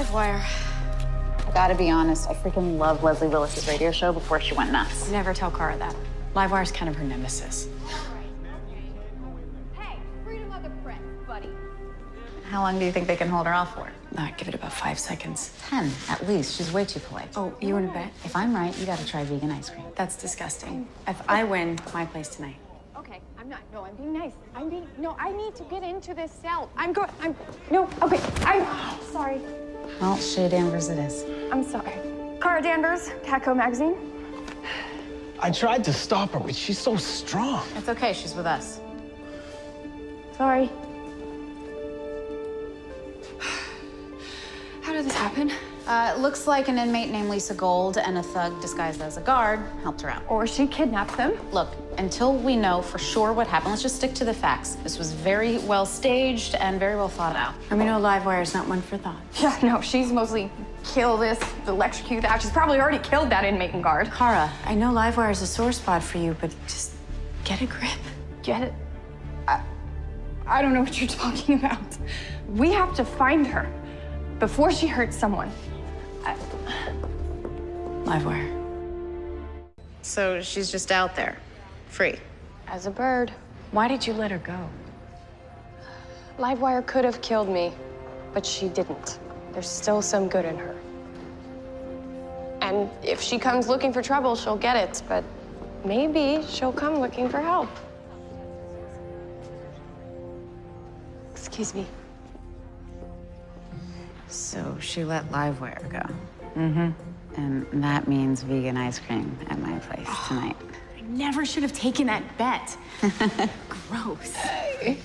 Livewire. I gotta be honest, I freaking love Leslie Willis's radio show before she went nuts. Never tell Kara that. Livewire's kind of her nemesis. Hey, freedom of the press, buddy. How long do you think they can hold her off for? Uh, give it about five seconds. Ten, at least. She's way too polite. Oh, you want to bet? If I'm right, you gotta try vegan ice cream. That's disgusting. If I win, my place tonight. Okay, I'm not. No, I'm being nice. I'm being. No, I need to get into this cell. I'm going. I'm. No, okay. I'm sorry. Well, Shay Danvers it is. I'm sorry. Kara Danvers, CatCo Magazine. I tried to stop her, but she's so strong. It's okay, she's with us. Sorry. Did this happen? Uh, it looks like an inmate named Lisa Gold and a thug disguised as a guard helped her out. Or she kidnapped them. Look, until we know for sure what happened, let's just stick to the facts. This was very well staged and very well thought out. And we know Livewire's not one for thought. Yeah, no, she's mostly kill this, electrocute that. She's probably already killed that inmate and guard. Kara, I know Livewire is a sore spot for you, but just get a grip. Get it? I, I don't know what you're talking about. We have to find her before she hurts someone. Livewire. So she's just out there, free. As a bird, Why did you let her go? Livewire could have killed me, but she didn't. There's still some good in her. And if she comes looking for trouble, she'll get it, but maybe she'll come looking for help. Excuse me. So she let Livewire go. Mm-hmm. And that means vegan ice cream at my place tonight. I never should have taken that bet. Gross.